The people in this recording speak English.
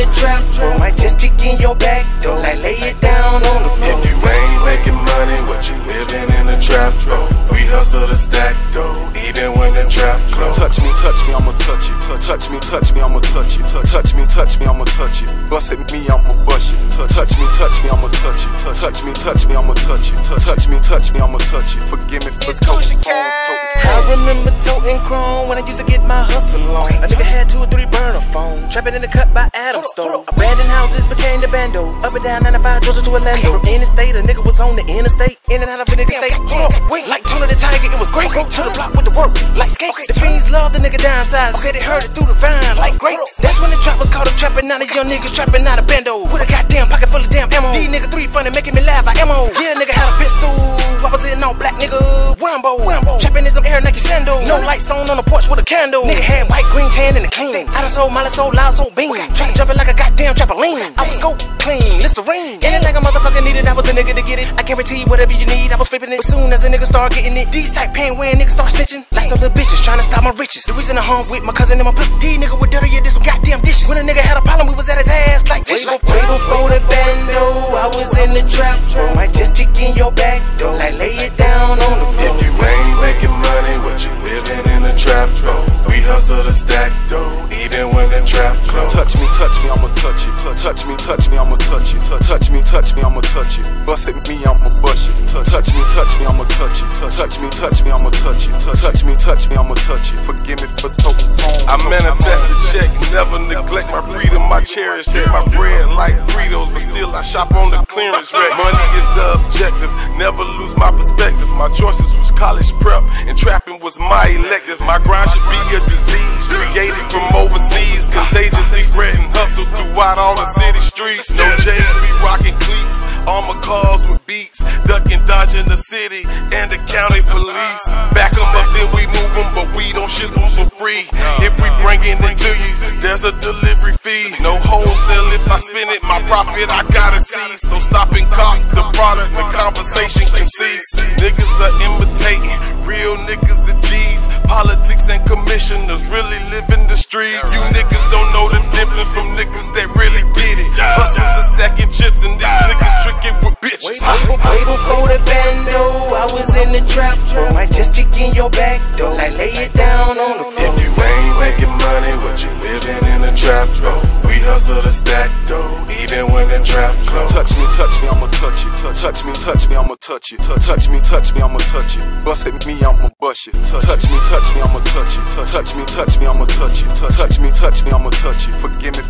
the trap, bro. Might just kick in your back door, like lay it down on the floor. If you ain't making money, what you living in a trap, bro? We hustle to stack dough, even when the trap close. Touch me, touch me, I'ma touch it. Touch, touch me, touch me, I'ma touch it. Touch, touch me, touch me, I'ma touch it. Bust at me, I'ma bust it. Touch, touch me, touch me, I'ma touch it. Touch, touch me, touch me, I'ma touch it. Touch, touch me, touch me, I'ma touch it. Forgive me for It's Gucci Cat. I remember toting chrome when I used to get my hustle on. A nigga had two or three burner phones. Trapping in the cut by Adam Stone. Abandoned houses became the bando. Up and down 95 Georgia to Atlanta. From interstate, a nigga was on the interstate. In and out of a nigga state. Hold wait. Like Tony the Tiger, it was great. Go to the block with the work, like skate. The fiends love the nigga dime size. Okay, they heard it through the vine, like grapes. That's when the trap was called a trapping. Now the young niggas trapping out of bando. With a goddamn pocket full of damn ammo. These nigga three funny, making me laugh like ammo. Yeah, nigga had a pistol. I was in all black nigga. Rambo. In some air Nike sandals. No lights on on the porch with a candle. Nigga had white, green, tan, and a clean. I done sold Molly, so loud, so beam. Tryna jump it like a goddamn trampoline. I was scope clean, Listerine. Like a motherfucker needed. I was a nigga to get it. I guarantee whatever you need, I was flipping it. As soon as a nigga start getting it, these type pain when niggas start snitching. Like some little bitches trying to stop my riches. The reason I hung with my cousin and my pussy. These nigga with dirty, did some goddamn dishes. When a nigga had a problem, we was at his ass like tissue. Way before the bando, I was in the trap, bro. Might just kick in your back touch it. Touch, me, touch me, I'ma touch it. Touch, me, touch me, I'ma touch it. Bust at me, I'ma bust it. Touch, me, touch me, I'ma touch it. Touch, me, touch me, I'ma touch it. Touch, me, touch me, I'ma touch it. Forgive me for total I manifest a check, never neglect my freedom. I cherish that. My bread like Fritos, but still I shop on the clearance rack. Money is the objective, never lose my perspective. My choices was college prep, and trapping was my elective. My grind should be a disease throughout all the city streets. No J's, we rocking cleats, armor cars with beats, ducking, dodging the city and the county police. Back 'em up, then we move but we don't ship 'em for free. If we bringing it to you, there's a delivery fee. No wholesale if I spend it, my profit I gotta see. So stop and cop the product, the conversation can cease. Niggas are imitating, real niggas are G's. Politics and commissioners really live in the streets. You niggas don't difference from niggas that really get it. Hustlers are stacking chips and these niggas tricking with bitches. Way before, way before the bando, I was in the trap, bro. Might just kick in your back door, like lay it down on the floor. If you ain't making money, what you We hustle to stack dough, even when the trap close. Touch me, touch me, I'ma touch it. Touch, touch me, touch me, I'ma touch it. Touch, touch me, touch me, I'ma touch it. Bust at me, I'ma bust it. Touch, touch me, touch me, I'ma touch it. Touch, touch me, touch me, I'ma touch it. Touch, touch me, touch me, I'ma touch it. Forgive me